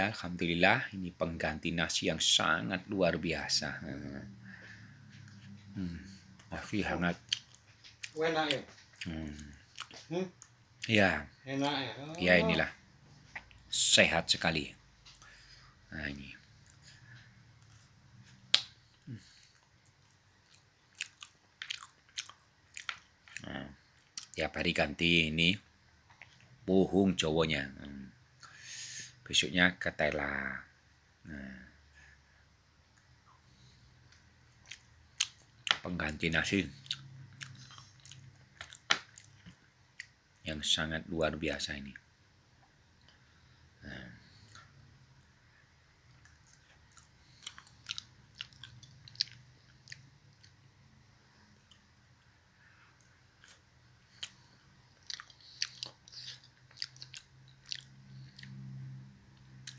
Alhamdulillah ini pengganti nasi yang sangat luar biasa. Hmm. Masih hangat. Enak ya? Hmm. Hmm? Ya, Enak ya? Oh. ya inilah sehat sekali. Nah ini. Nah, tiap hari ganti ini puhung cowoknya. Hmm. Besoknya ketela. Nah. Pengganti nasi yang sangat luar biasa ini.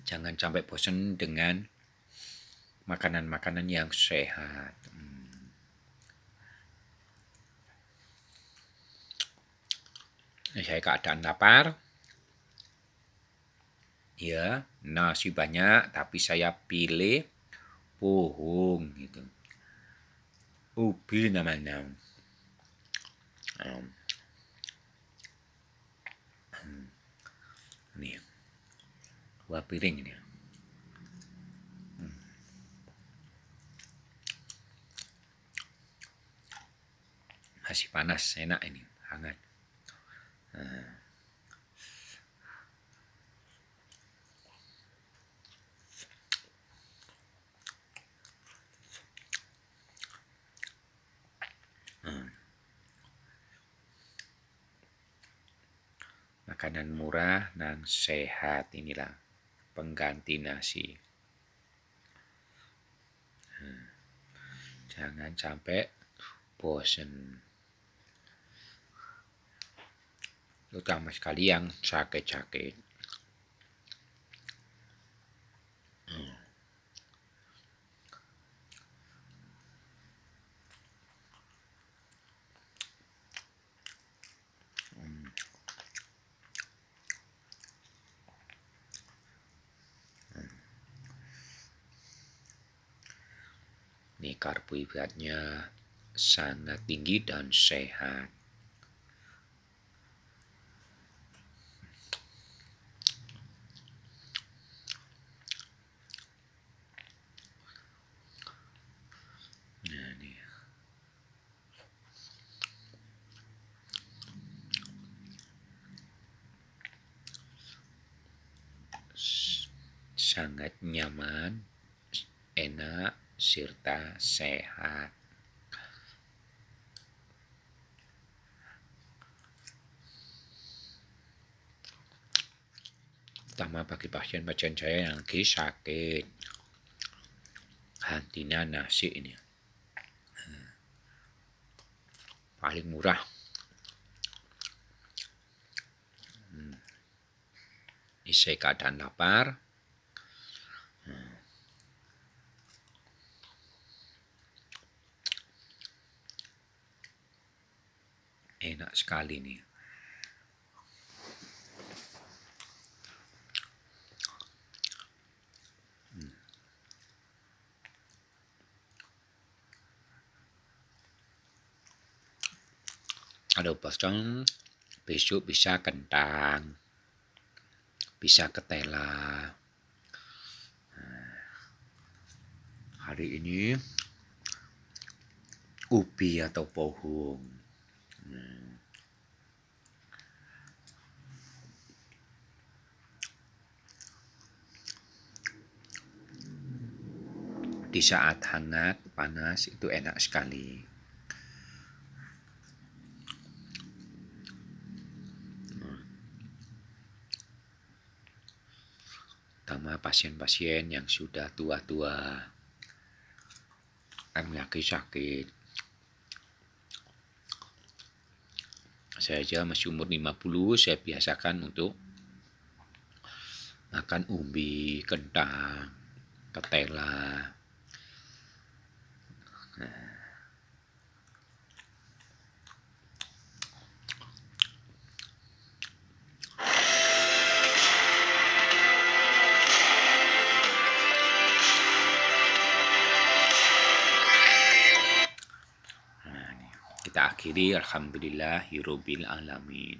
Jangan sampai bosan dengan makanan-makanan yang sehat. Hmm. Saya keadaan lapar. Ya, nasi banyak, tapi saya pilih pohong gitu. Ubi namanya. Um, hmm. Nih, dua piring ini. Hmm. Masih panas, enak ini, hangat. Nah. Hmm. Makanan murah dan sehat inilah pengganti nasi. Hmm. Jangan sampai bosen. Terutama sekali yang sakit-sakit. Hmm. Hmm. Ini karbohidratnya sangat tinggi dan sehat. Nah, Sangat nyaman, enak, serta sehat. Terutama bagi pasien-pasien saya yang lagi sakit. Hantinya nasi ini. Hmm. Paling murah. Hmm. Ini saya keadaan lapar. Enak sekali nih. Hmm. Ada pasang besok bisa kentang, bisa ketela. Hari ini ubi atau pohon. Di saat hangat, panas itu enak sekali. Terutama pasien-pasien yang sudah tua-tua, yang lagi sakit. Saya aja masih umur 50, saya biasakan untuk makan umbi, kentang, ketela. Nah. Akhiri alhamdulillahirabbil alamin